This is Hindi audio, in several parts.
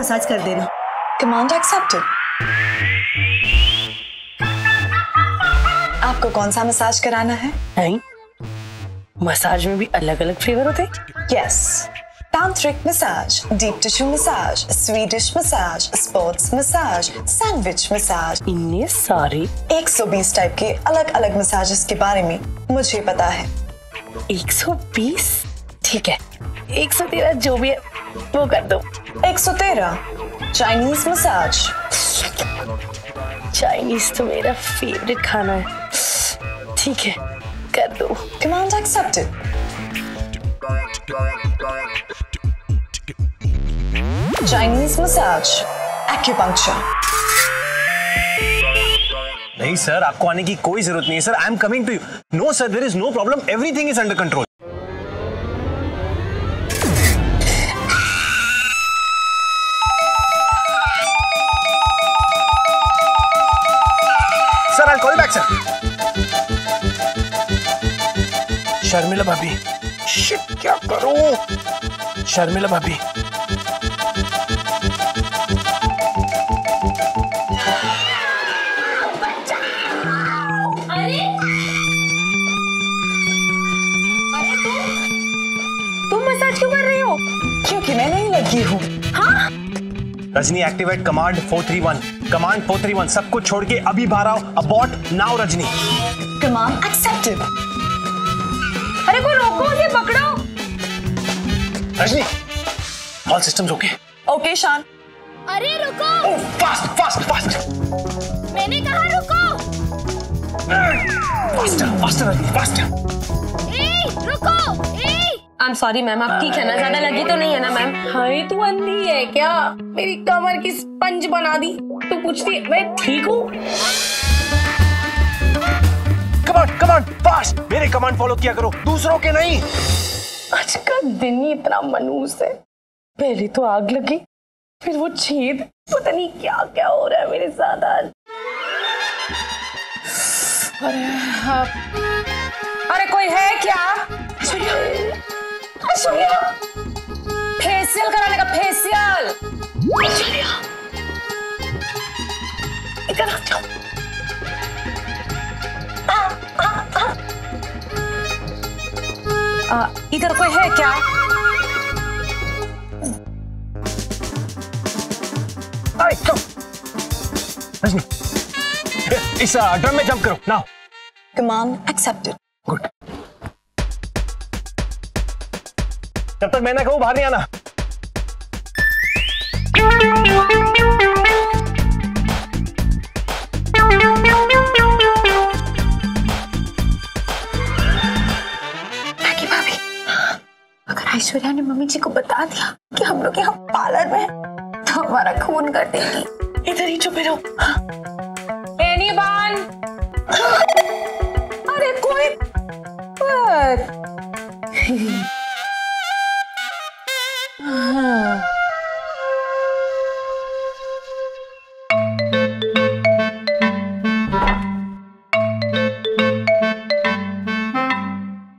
मसाज कर देना। कमांड एक्सेप्टेड आपको कौन सा मसाज कराना है? नहीं मसाज में भी अलग अलग फ्लेवर होते yes tantric massage deep tissue massage Swedish massage sports massage sandwich massage. इतने सारे 120 टाइप के अलग अलग मसाजेस के बारे में मुझे पता है। 120 ठीक है। 113 जो भी है वो कर दो। 113 चाइनीज़ मसाज चाइनीज़ तो मेरा फेवरेट खाना है। ठीक है, कर दो। Command accepted Chinese massage acupuncture नहीं सर आपको आने की कोई ज़रूरत नहीं है sir I am coming to you no sir there is no problem everything is under control sir I call back sir Sharmila भाभी शिट क्या करूँ शर्मिला भाभी तुम? मसाज क्यों कर रही हो? क्योंकि मैं नहीं लगी हूँ। रजनी एक्टिवेट कमांड 431 कमांड 431 सब कुछ छोड़ के अभी बाहर आओ। Abort now Rajni. Command accepted अरे कोई रोको उसे पकड़ो। Rajni all systems okay okay Shaan. अरे रुको। फास्ट फास्ट फास्ट मैंने कहा रुको। फास्टर फास्टर रजनी फास्टर ए रुको। आई एम सॉरी मैम आप ठीक है ना? ज़्यादा लगी तो नहीं है ना मैम हाय तू अंधी है क्या? मेरी कमर की स्पंज बना दी। तू पूछती मैं ठीक हूँ? कमांड कमांड फास्ट मेरे कमांड फॉलो किया करो दूसरों के नहीं। आज का दिन ही इतना मनूस है। पहले तो आग लगी फिर वो छेद। पता नहीं क्या क्या हो रहा है मेरे साथ आज। अरे हाँ। अरे कोई है क्या? सुनिया फेशियल कराने का फेशियल इधर आ जाओ इधर कोई है क्या? रजनी इस ड्रम में जंप करो नाउ कमांड एक्सेप्टेड जब तक मैं ना कहूँ बाहर नहीं आना। अगर ऐश्वर्या ने मम्मी जी को बता दिया कि हम लोग यहाँ पार्लर में हैं, तो हमारा खून कर देगी। इधर ही चुपे रहो। एनीवन अरे कोई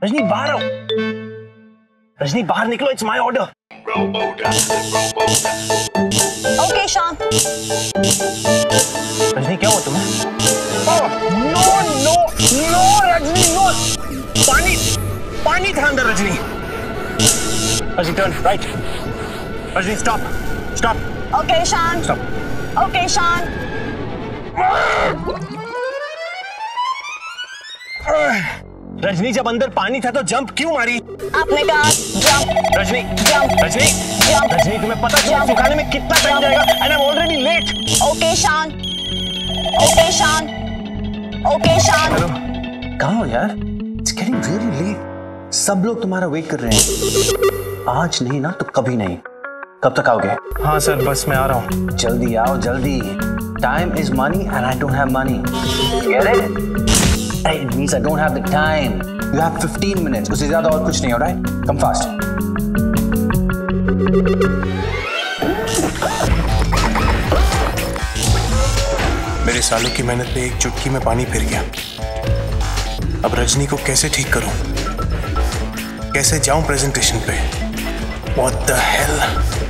रजनी बाहर आओ। रजनी बाहर निकलो it's my order okay Shaan Rajni क्या हुआ तुम्हें? No no no Rajni no पानी पानी था अंदर Rajni. Rajni turn right Rajni stop stop okay शांत। स्टॉप ओके शान रजनी जब अंदर पानी था तो जंप क्यों मारी? आपने कहा jump Rajni jump Rajni jump Rajni तुम्हें पता चला सिखाने में कितना टाइम जाएगा? And I am already late okay Shaan okay Shaan okay Shaan hello कहाँ हो यार? इट्स गेटिंग रियली लेट सब लोग तुम्हारा वेट कर रहे हैं। आज नहीं ना तो कभी नहीं। कब तक आओगे? हाँ सर बस मैं आ रहा हूँ। जल्दी आओ जल्दी। Time is money and I don't have money get it It means I don't have the time. You have 15 minutes. उससे ज़्यादा और कुछ नहीं, alright? Come fast. मेरे सालों की मेहनत पे एक चुटकी में पानी फिर गया अब रजनी को कैसे ठीक करूँ कैसे जाऊँ प्रेजेंटेशन पे What the hell?